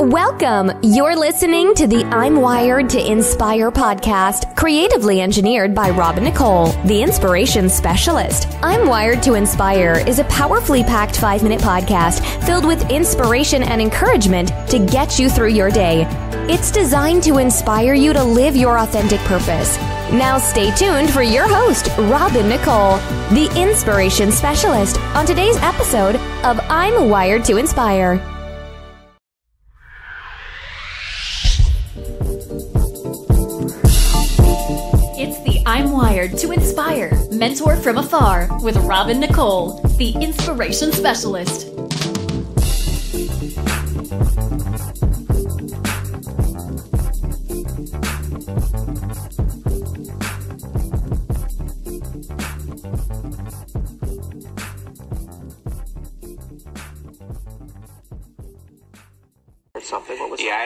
Welcome. You're listening to the I'm Wired to Inspire podcast, creatively engineered by Robin Nicole, the inspiration specialist. I'm Wired to Inspire is a powerfully packed five minute podcast filled with inspiration and encouragement to get you through your day. It's designed to inspire you to live your authentic purpose. Now, stay tuned for your host, Robin Nicole, the inspiration specialist, on today's episode of I'm Wired to Inspire. I'm Wired to Inspire, Mentor from Afar with Robin Nicole, the Inspiration Specialist.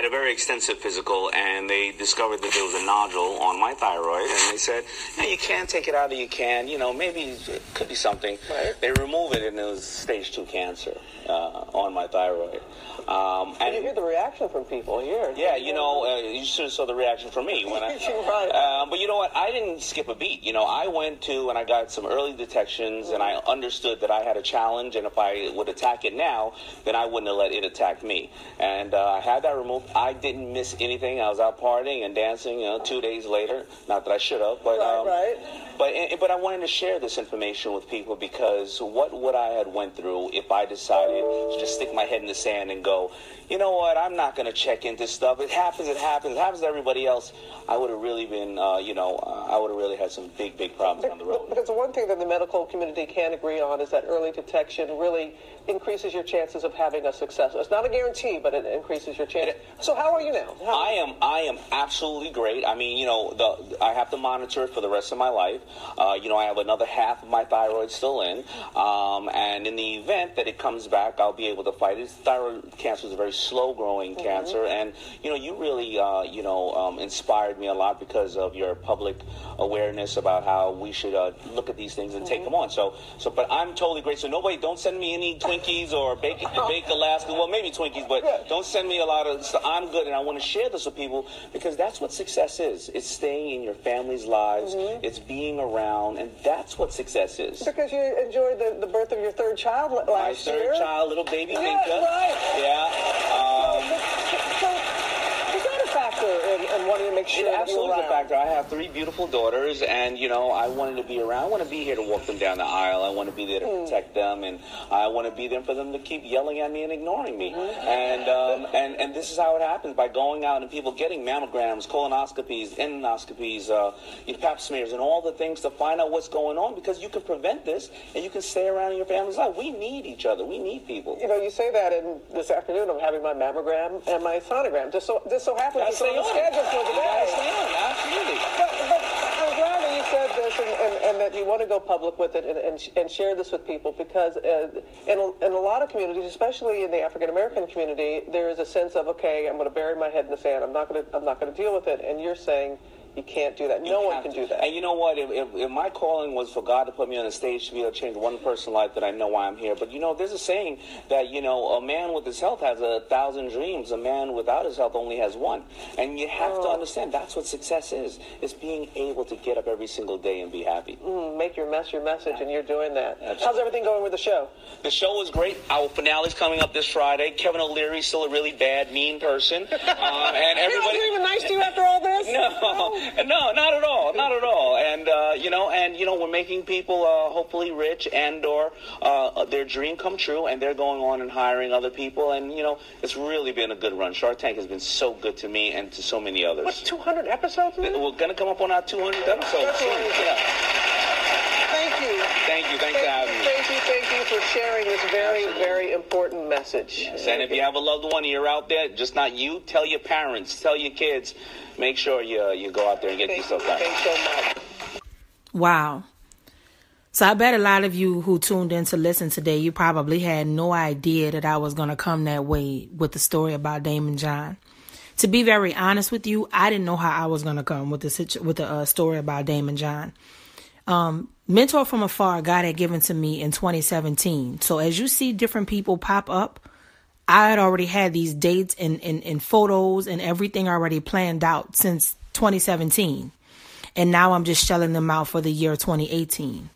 Had a very extensive physical, and they discovered that there was a nodule on my thyroid, and they said, yeah, you can't take it out, or you can, you know, maybe it could be something. Right. They remove it, and it was stage two cancer uh, on my thyroid. Um, and you hear the reaction from people here. Yeah, you know, uh, you should have saw the reaction from me when I. right. Uh, but you know what? I didn't skip a beat. You know, I went to and I got some early detections, and I understood that I had a challenge, and if I would attack it now, then I wouldn't have let it attack me. And uh, I had that removed. I didn't miss anything. I was out partying and dancing. You know, two days later. Not that I should have, but right, um, right. But but I wanted to share this information with people because what would I had went through if I decided to just stick my head in the sand and go, you know what, I'm not going to check into stuff. It happens, it happens, it happens to everybody else. I would have really been, uh, you know, I would have really had some big, big problems down the road. Because the one thing that the medical community can agree on is that early detection really increases your chances of having a success. It's not a guarantee, but it increases your chance. So how are you now? How I am, I am absolutely great. I mean, you know, the I have to monitor it for the rest of my life. Uh, you know, I have another half of my thyroid still in, um, and in the event that it comes back, I'll be able to fight it. Thyroid cancer is a very slow-growing mm-hmm. cancer, and you know, you really, uh, you know, um, inspired me a lot because of your public awareness about how we should uh, look at these things and mm-hmm. take them on. So, so, but I'm totally great. So nobody, don't send me any Twinkies or bake, bake Alaska. Well, maybe Twinkies, but don't send me a lot of stuff. I'm good, and I want to share this with people because that's what success is. It's staying in your family's lives. Mm-hmm. It's being around, and that's what success is. Because you enjoyed the, the birth of your third child last year. My third child, little baby yeah, Minka. Right. Yeah. Um, so, factor in, in wanting to make sure it absolutely a factor. I have three beautiful daughters, and you know, I wanted to be around. I want to be here to walk them down the aisle. I want to be there to mm. protect them, and I want to be there for them to keep yelling at me and ignoring me. Mm-hmm. And um, and and this is how it happens by going out and people getting mammograms, colonoscopies, endoscopies, uh, pap smears, and all the things to find out what's going on because you can prevent this and you can stay around in your family's life. We need each other. We need people. You know, you say that, and this afternoon I'm having my mammogram and my sonogram. Just so this so happens to be on the schedule for Absolutely. But, but I'm glad that you said this and, and, and, that you want to go public with it and, and, and share this with people because uh, in, a, in a lot of communities, especially in the African American community, there is a sense of okay, I'm going to bury my head in the sand. I'm not going to I'm not going to deal with it. And you're saying you can't do that. No one can to. do that. And you know what? If, if, if, my calling was for God to put me on a stage to be able to change one person's life, then I know why I'm here. But you know, there's a saying that you know, a man with his health has a thousand dreams. A man without his health only has one. And you have oh. to understand that's what success is. It's being able to get up every single day and be happy. Mm, make your mess your message, and you're doing that. Absolutely. How's everything going with the show? The show is great. Our finale's coming up this Friday. Kevin O'Leary's still a really bad, mean person, um, and everybody. He's not even nice to you after all this. No, no, not at all, not at all. And uh, you know, and you know, we're making people uh, hopefully rich and or uh, their dream come true, and they're going on and hiring other people. And you know, it's really been a good run. Shark Tank has been so good to me and to so many others. What 200 episodes? We're going to come up on our 200 episodes. Yeah. Thank you. Thank you. Thanks thank for having me. Thank you. Thank you for sharing this very, Absolutely. very important message. Yes. And if you have a loved one, you're out there, just not you, tell your parents, tell your kids make sure you you go out there and get Thank yourself done. Thanks so much. Wow. So I bet a lot of you who tuned in to listen today, you probably had no idea that I was going to come that way with the story about Daymond John. To be very honest with you, I didn't know how I was going to come with the with the uh, story about Daymond John. Um, Mentor from afar, God had given to me in 2017. So as you see different people pop up, I had already had these dates and, and, and photos and everything already planned out since 2017. And now I'm just shelling them out for the year 2018.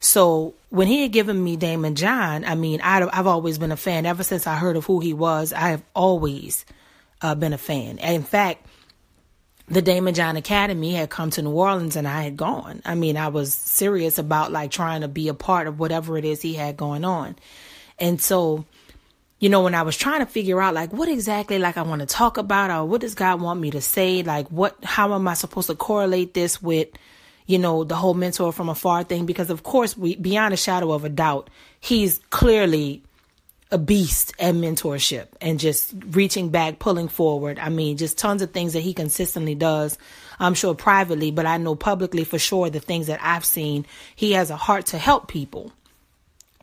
So when he had given me Daymond John, I mean, I, have I've always been a fan. Ever since I heard of who he was, I have always uh, been a fan. In fact, the Daymond John Academy had come to New Orleans and I had gone. I mean, I was serious about like trying to be a part of whatever it is he had going on. And so, you know, when I was trying to figure out like what exactly like I want to talk about or what does God want me to say, like what how am I supposed to correlate this with, you know, the whole mentor from afar thing because of course we beyond a shadow of a doubt, he's clearly a beast at mentorship and just reaching back, pulling forward. I mean, just tons of things that he consistently does. I'm sure privately, but I know publicly for sure the things that I've seen. He has a heart to help people.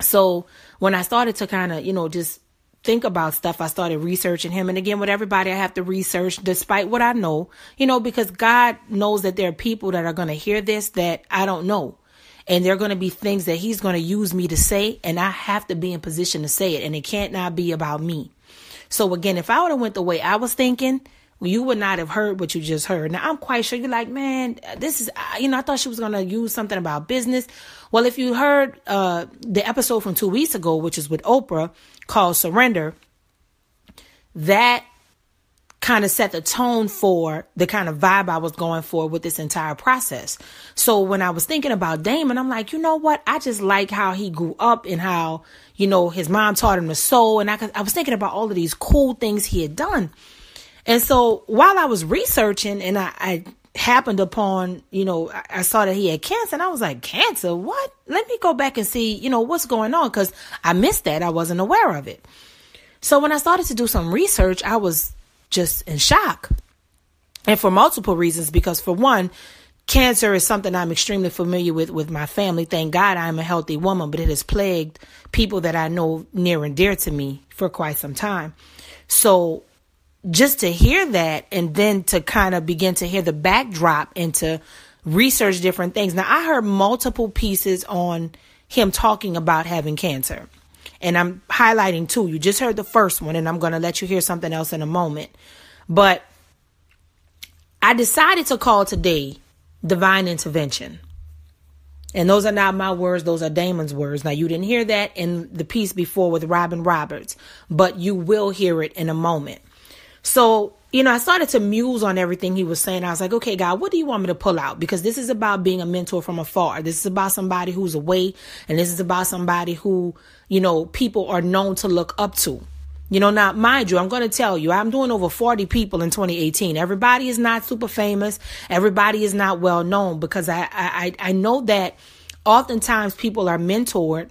So when I started to kind of, you know, just think about stuff, I started researching him. And again, with everybody, I have to research despite what I know, you know, because God knows that there are people that are going to hear this that I don't know and there are going to be things that he's going to use me to say and i have to be in position to say it and it can't not be about me. So again if i would have went the way i was thinking you would not have heard what you just heard. Now i'm quite sure you're like man this is you know i thought she was going to use something about business. Well if you heard uh the episode from two weeks ago which is with oprah called surrender that kind of set the tone for the kind of vibe I was going for with this entire process. So when I was thinking about Daymond, I'm like, you know what? I just like how he grew up and how, you know, his mom taught him to sew. And I, I was thinking about all of these cool things he had done. And so while I was researching and I, I happened upon, you know, I, saw that he had cancer and I was like, cancer? What? Let me go back and see, you know, what's going on. Cause I missed that. I wasn't aware of it. So when I started to do some research, I was just in shock. And for multiple reasons, because for one, cancer is something I'm extremely familiar with with my family. Thank God I'm a healthy woman, but it has plagued people that I know near and dear to me for quite some time. So just to hear that and then to kind of begin to hear the backdrop and to research different things. Now I heard multiple pieces on him talking about having cancer. And I'm highlighting two. You just heard the first one, and I'm going to let you hear something else in a moment. But I decided to call today divine intervention. And those are not my words, those are Daymond's words. Now, you didn't hear that in the piece before with Robin Roberts, but you will hear it in a moment. So, you know, I started to muse on everything he was saying. I was like, okay, God, what do you want me to pull out? Because this is about being a mentor from afar. This is about somebody who's away, and this is about somebody who, you know, people are known to look up to. You know, now, mind you, I'm going to tell you, I'm doing over 40 people in 2018. Everybody is not super famous. Everybody is not well known because I, I, I know that oftentimes people are mentored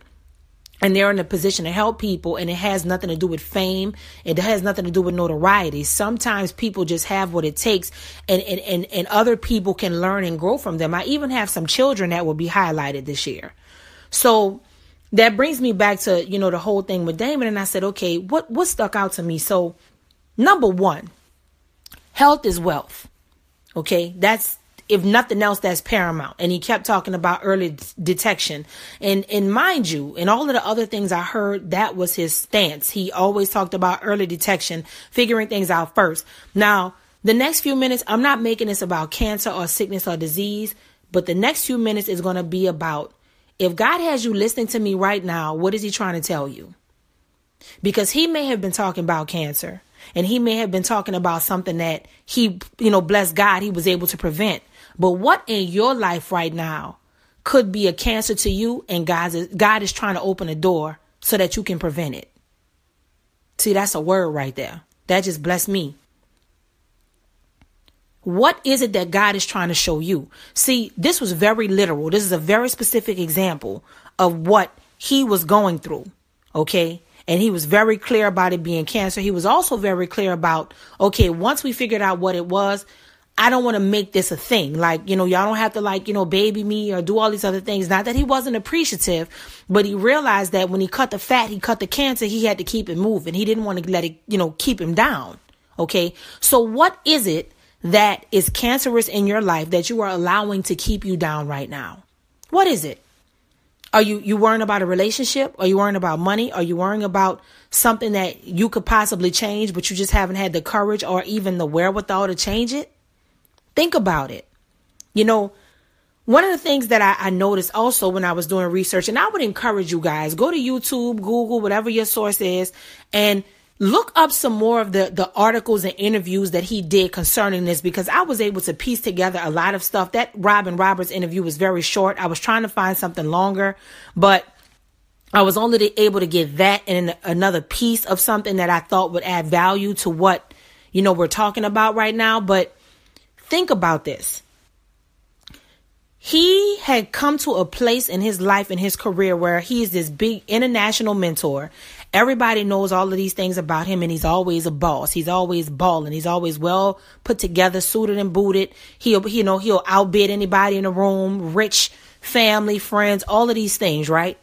and they're in a position to help people and it has nothing to do with fame. It has nothing to do with notoriety. Sometimes people just have what it takes and, and, and, and other people can learn and grow from them. I even have some children that will be highlighted this year. So that brings me back to you know the whole thing with Daymond and i said okay what what stuck out to me? So number one health is wealth. Okay? That's if nothing else, that's paramount. And he kept talking about early detection. And, and mind you, and all of the other things I heard, that was his stance. He always talked about early detection, figuring things out first. Now, the next few minutes, I'm not making this about cancer or sickness or disease, but the next few minutes is going to be about if God has you listening to me right now, what is he trying to tell you? Because he may have been talking about cancer and he may have been talking about something that he, you know, bless God, he was able to prevent. But what in your life right now could be a cancer to you and God is, God is trying to open a door so that you can prevent it? See, that's a word right there. That just blessed me. What is it that God is trying to show you? See, this was very literal. This is a very specific example of what he was going through. Okay. And he was very clear about it being cancer. He was also very clear about, okay, once we figured out what it was, I don't want to make this a thing. Like, you know, y'all don't have to like, you know, baby me or do all these other things. Not that he wasn't appreciative, but he realized that when he cut the fat, he cut the cancer, he had to keep it moving. He didn't want to let it, you know, keep him down. Okay. So what is it that is cancerous in your life that you are allowing to keep you down right now? What is it? Are you you worrying about a relationship? Are you worrying about money? Are you worrying about something that you could possibly change, but you just haven't had the courage or even the wherewithal to change it? Think about it. You know, one of the things that I, I, noticed also when I was doing research, and I would encourage you guys, go to YouTube, Google, whatever your source is, and look up some more of the, the articles and interviews that he did concerning this because I was able to piece together a lot of stuff. That Robin Roberts interview was very short. I was trying to find something longer, but I was only able to get that and another piece of something that I thought would add value to what, you know, we're talking about right now. But think about this he had come to a place in his life and his career where he is this big international mentor. Everybody knows all of these things about him, and he's always a boss. He's always balling. He's always well put together, suited and booted. He'll, you know, he'll outbid anybody in the room, rich family, friends, all of these things, right?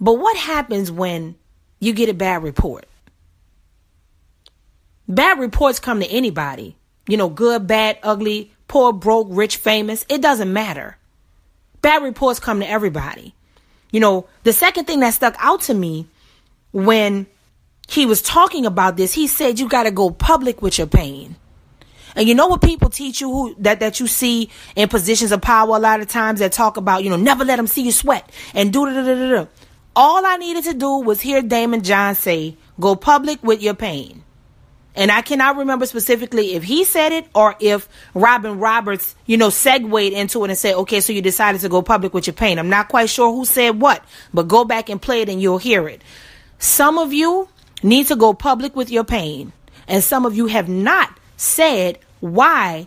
But what happens when you get a bad report? Bad reports come to anybody, you know, good, bad, ugly, poor, broke, rich, famous. It doesn't matter. Bad reports come to everybody. You know, the second thing that stuck out to me when he was talking about this, he said you got to go public with your pain. And you know what people teach you who that that you see in positions of power a lot of times that talk about, you know, never let them see you sweat and do da da da da. All I needed to do was hear Daymond John say, "Go public with your pain." And I cannot remember specifically if he said it or if Robin Roberts, you know, segued into it and said, okay, so you decided to go public with your pain. I'm not quite sure who said what, but go back and play it and you'll hear it. Some of you need to go public with your pain, and some of you have not said why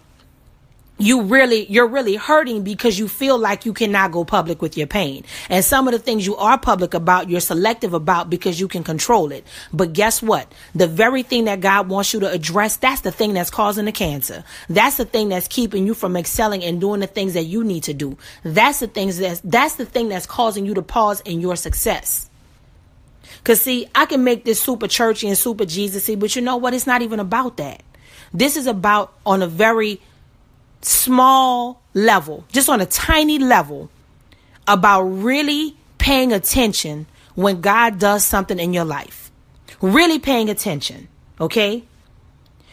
you really you're really hurting because you feel like you cannot go public with your pain. And some of the things you are public about you're selective about because you can control it. But guess what? The very thing that god wants you to address that's the thing that's causing the cancer. That's the thing that's keeping you from excelling and doing the things that you need to do. That's the things that's that's the thing that's causing you to pause in your success. Because see i can make this super churchy and super jesusy but you know what? It's not even about that. This is about on a very small level, just on a tiny level, about really paying attention when God does something in your life. Really paying attention, okay?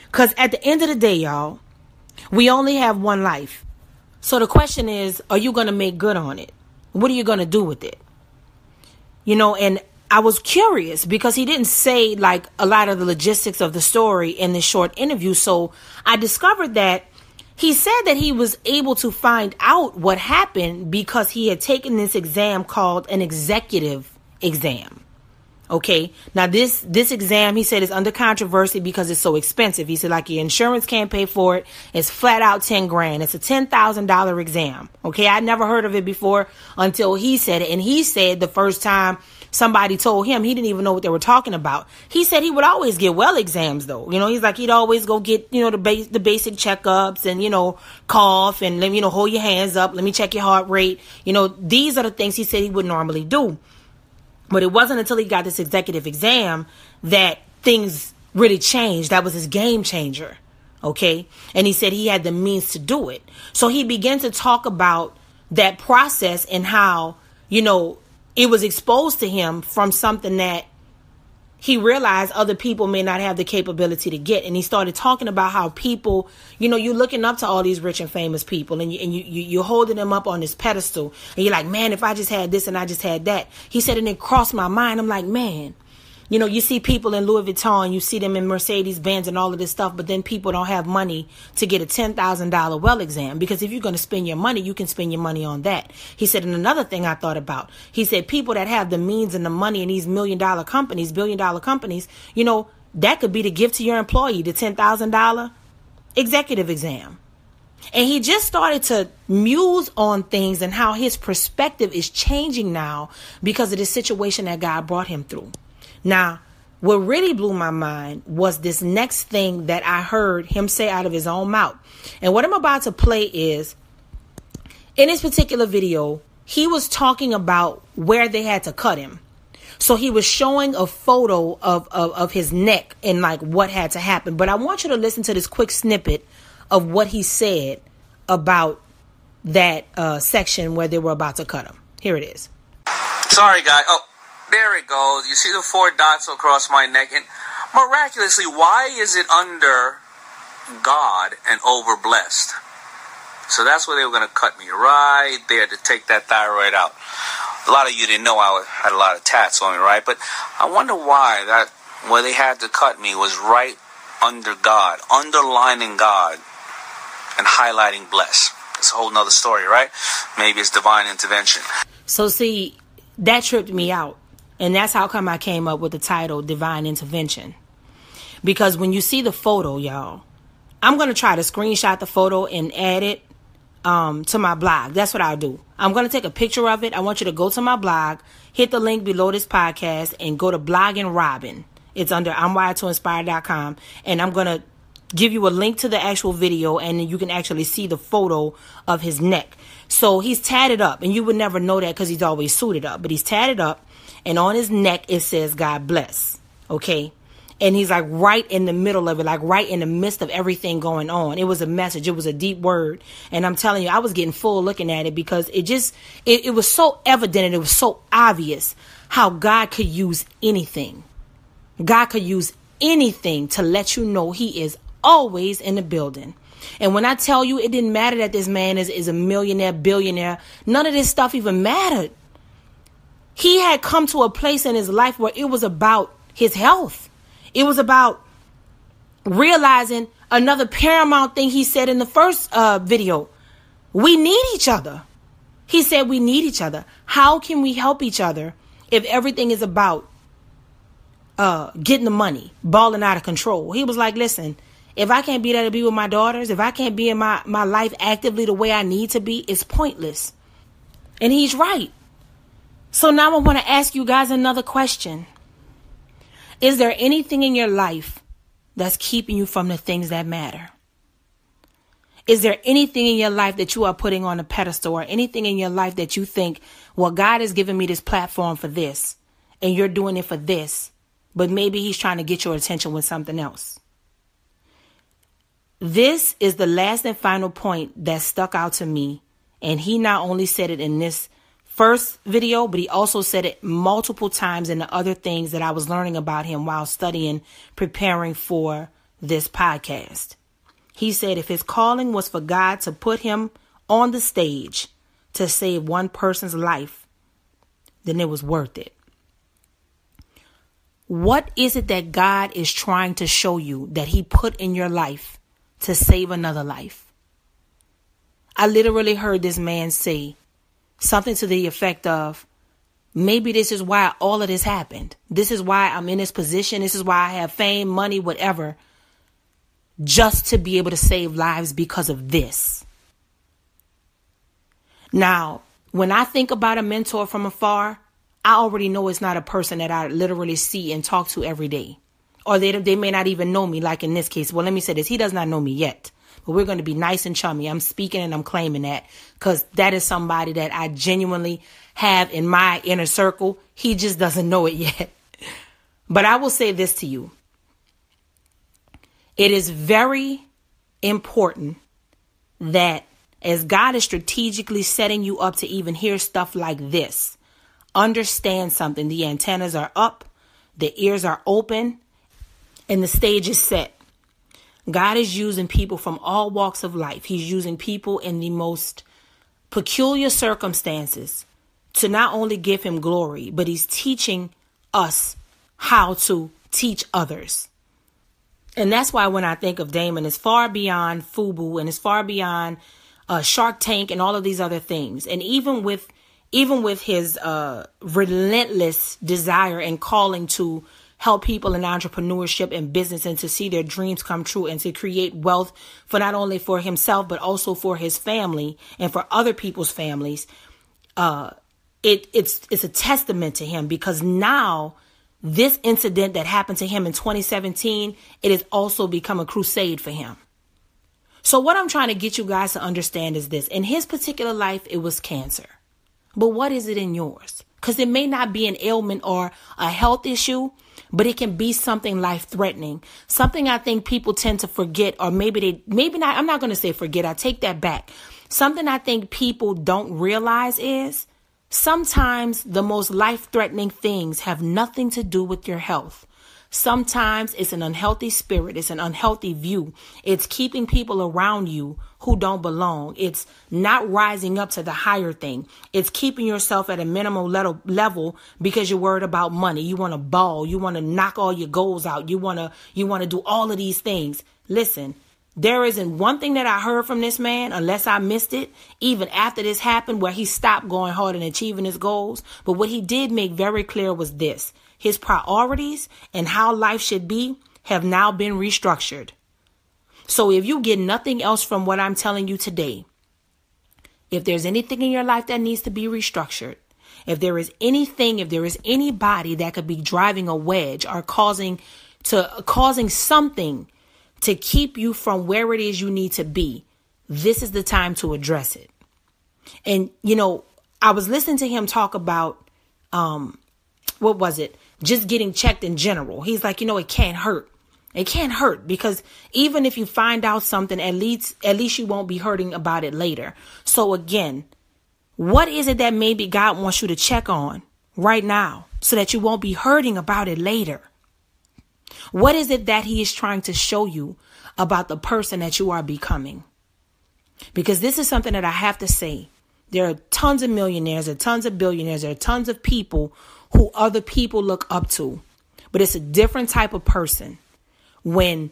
Because at the end of the day, y'all, we only have one life. So the question is, are you going to make good on it? What are you going to do with it? You know, and I was curious because he didn't say like a lot of the logistics of the story in this short interview. So I discovered that he said that he was able to find out what happened because he had taken this exam called an executive exam. Okay. Now this this exam he said is under controversy because it's so expensive. He said like your insurance can't pay for it. It's flat out 10 grand. It's a $10,000 exam. Okay. I never heard of it before until he said it and he said the first time somebody told him he didn't even know what they were talking about. He said he would always get well exams though. You know, he's like he'd always go get, you know, the base the basic checkups and, you know, cough and let me, you know, hold your hands up, let me check your heart rate. You know, these are the things he said he would normally do. But it wasn't until he got this executive exam that things really changed. That was his game changer. Okay. And he said he had the means to do it. So he began to talk about that process and how, you know, it was exposed to him from something that he realized other people may not have the capability to get. And he started talking about how people you know you're looking up to all these rich and famous people and, you, and you, you, you're holding them up on this pedestal. And you're like man if i just had this and i just had that. He said and it crossed my mind. I'm like man you know, you see people in Louis Vuitton, you see them in Mercedes Benz and all of this stuff, but then people don't have money to get a $10,000 well exam because if you're going to spend your money, you can spend your money on that. He said, and another thing I thought about, he said, people that have the means and the money in these million dollar companies, billion dollar companies, you know, that could be the gift to your employee, the $10,000 executive exam. And he just started to muse on things and how his perspective is changing now because of the situation that God brought him through. Now, what really blew my mind was this next thing that I heard him say out of his own mouth. And what I'm about to play is in this particular video, he was talking about where they had to cut him. So he was showing a photo of, of, of his neck and like what had to happen. But I want you to listen to this quick snippet of what he said about that uh, section where they were about to cut him. Here it is. Sorry, guy. Oh, there it goes. You see the four dots across my neck, and miraculously, why is it under God and over blessed? So that's where they were going to cut me right there to take that thyroid out. A lot of you didn't know I had a lot of tats on me, right? But I wonder why that where they had to cut me was right under God, underlining God and highlighting bless. It's a whole nother story, right? Maybe it's divine intervention. So see, that tripped me out. And that's how come I came up with the title Divine Intervention. Because when you see the photo, y'all, I'm going to try to screenshot the photo and add it um, to my blog. That's what I'll do. I'm going to take a picture of it. I want you to go to my blog, hit the link below this podcast, and go to Blogging Robin. It's under I'mWiredToInspire.com. And I'm going to give you a link to the actual video, and you can actually see the photo of his neck. So he's tatted up, and you would never know that because he's always suited up. But he's tatted up, and on his neck it says God bless. Okay? and he's like right in the middle of it, like right in the midst of everything going on. It was a message, it was a deep word. And I'm telling you, I was getting full looking at it because it just, it, it was so evident and it was so obvious how God could use anything. God could use anything to let you know he is always in the building. And when I tell you it didn't matter that this man is, is a millionaire, billionaire, none of this stuff even mattered. He had come to a place in his life where it was about his health. It was about realizing another paramount thing he said in the first uh, video. We need each other. He said we need each other. How can we help each other if everything is about uh, getting the money, balling out of control? He was like, listen, if I can't be there to be with my daughters, if I can't be in my, my life actively the way I need to be, it's pointless. And he's right. So now I want to ask you guys another question. Is there anything in your life that's keeping you from the things that matter? Is there anything in your life that you are putting on a pedestal or anything in your life that you think, well, God has given me this platform for this and you're doing it for this, but maybe He's trying to get your attention with something else? This is the last and final point that stuck out to me. And he not only said it in this first video, but he also said it multiple times in the other things that I was learning about him while studying, preparing for this podcast. He said if his calling was for God to put him on the stage to save one person's life, then it was worth it. What is it that God is trying to show you that he put in your life to save another life? I literally heard this man say, something to the effect of maybe this is why all of this happened. This is why I'm in this position. This is why I have fame, money, whatever, just to be able to save lives because of this. Now, when I think about a mentor from afar, I already know it's not a person that I literally see and talk to every day. Or they, they may not even know me, like in this case. Well, let me say this. He does not know me yet but we're going to be nice and chummy. I'm speaking and I'm claiming that because that is somebody that I genuinely have in my inner circle. He just doesn't know it yet. But I will say this to you it is very important that as God is strategically setting you up to even hear stuff like this, understand something. The antennas are up, the ears are open, and the stage is set. God is using people from all walks of life. He's using people in the most peculiar circumstances to not only give him glory, but he's teaching us how to teach others. And that's why when I think of Daymond, it's far beyond FUBU and it's far beyond uh, Shark Tank and all of these other things. And even with even with his uh, relentless desire and calling to help people in entrepreneurship and business and to see their dreams come true and to create wealth for not only for himself but also for his family and for other people's families. Uh it it's it's a testament to him because now this incident that happened to him in 2017 it has also become a crusade for him. So what i'm trying to get you guys to understand is this. In his particular life it was cancer. But what is it in yours because it may not be an ailment or a health issue but it can be something life threatening. Something I think people tend to forget, or maybe they, maybe not, I'm not going to say forget, I take that back. Something I think people don't realize is Sometimes the most life threatening things have nothing to do with your health. Sometimes it's an unhealthy spirit, it's an unhealthy view. It's keeping people around you who don't belong. It's not rising up to the higher thing. It's keeping yourself at a minimal level because you're worried about money. You want to ball, you want to knock all your goals out. You want to you want to do all of these things. Listen, there isn't one thing that I heard from this man, unless I missed it, even after this happened, where he stopped going hard and achieving his goals. But what he did make very clear was this his priorities and how life should be have now been restructured. So if you get nothing else from what I'm telling you today, if there's anything in your life that needs to be restructured, if there is anything, if there is anybody that could be driving a wedge or causing to causing something to keep you from where it is you need to be, this is the time to address it. And, you know, I was listening to him talk about, um, what was it? Just getting checked in general. He's like, you know, it can't hurt. It can't hurt because even if you find out something, at least, at least you won't be hurting about it later. So again, what is it that maybe God wants you to check on right now so that you won't be hurting about it later? What is it that he is trying to show you about the person that you are becoming? Because this is something that I have to say. There are tons of millionaires, there are tons of billionaires, there are tons of people who other people look up to. But it's a different type of person when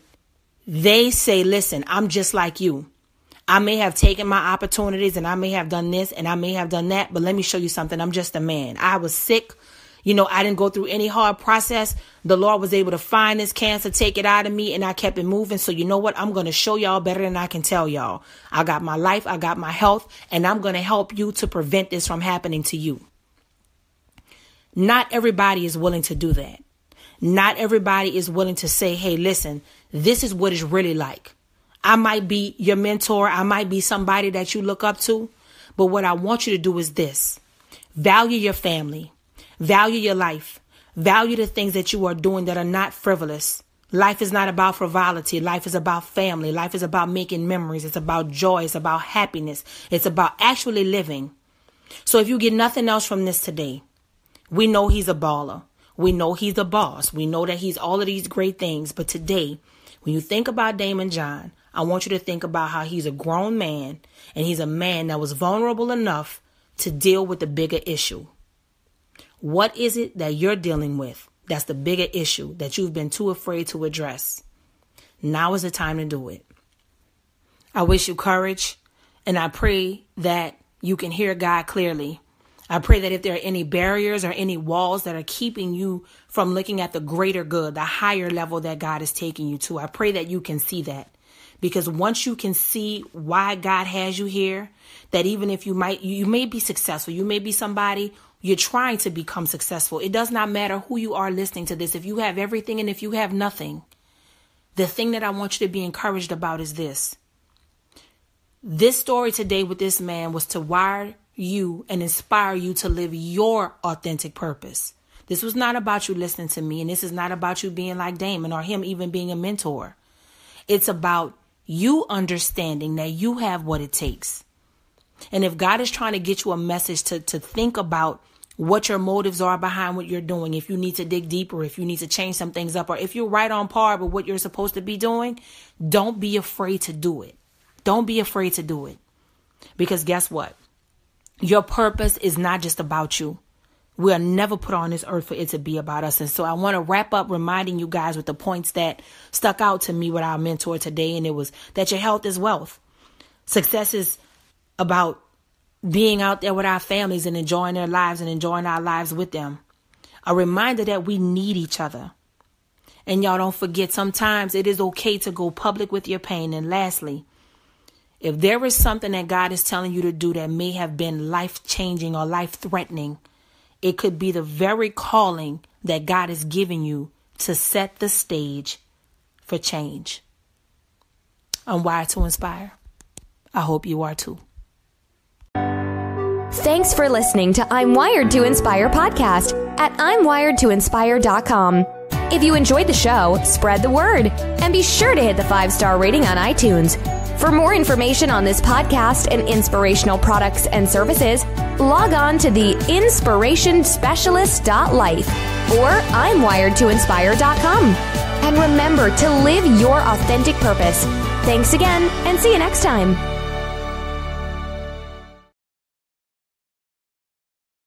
they say, listen, I'm just like you. I may have taken my opportunities and I may have done this and I may have done that, but let me show you something. I'm just a man. I was sick you know, I didn't go through any hard process. The Lord was able to find this cancer, take it out of me, and I kept it moving. So, you know what? I'm going to show y'all better than I can tell y'all. I got my life, I got my health, and I'm going to help you to prevent this from happening to you. Not everybody is willing to do that. Not everybody is willing to say, hey, listen, this is what it's really like. I might be your mentor, I might be somebody that you look up to, but what I want you to do is this value your family, Value your life. Value the things that you are doing that are not frivolous. Life is not about frivolity. Life is about family. Life is about making memories. It's about joy. It's about happiness. It's about actually living. So if you get nothing else from this today, we know he's a baller. We know he's a boss. We know that he's all of these great things. But today, when you think about Daymond John, I want you to think about how he's a grown man and he's a man that was vulnerable enough to deal with the bigger issue. What is it that you're dealing with? That's the bigger issue that you've been too afraid to address. Now is the time to do it. I wish you courage and I pray that you can hear God clearly. I pray that if there are any barriers or any walls that are keeping you from looking at the greater good, the higher level that God is taking you to, I pray that you can see that. Because once you can see why God has you here, that even if you might, you may be successful, you may be somebody you're trying to become successful. It does not matter who you are listening to this. If you have everything and if you have nothing, the thing that I want you to be encouraged about is this. This story today with this man was to wire you and inspire you to live your authentic purpose. This was not about you listening to me, and this is not about you being like Daymond or him even being a mentor. It's about you understanding that you have what it takes. And if God is trying to get you a message to, to think about what your motives are behind what you're doing. If you need to dig deeper, if you need to change some things up, or if you're right on par with what you're supposed to be doing, don't be afraid to do it. Don't be afraid to do it. Because guess what? Your purpose is not just about you. We are never put on this earth for it to be about us. And so I want to wrap up reminding you guys with the points that stuck out to me with our mentor today. And it was that your health is wealth. Success is about being out there with our families and enjoying their lives and enjoying our lives with them. A reminder that we need each other. And y'all don't forget, sometimes it is okay to go public with your pain. And lastly, if there is something that God is telling you to do that may have been life changing or life threatening, it could be the very calling that God is giving you to set the stage for change. I'm wired to inspire. I hope you are too. Thanks for listening to I'm Wired to Inspire podcast at I'mWiredToInspire.com. If you enjoyed the show, spread the word and be sure to hit the five star rating on iTunes. For more information on this podcast and inspirational products and services, log on to the inspirationspecialist.life or I'm wired to inspire.com. And remember to live your authentic purpose. Thanks again and see you next time.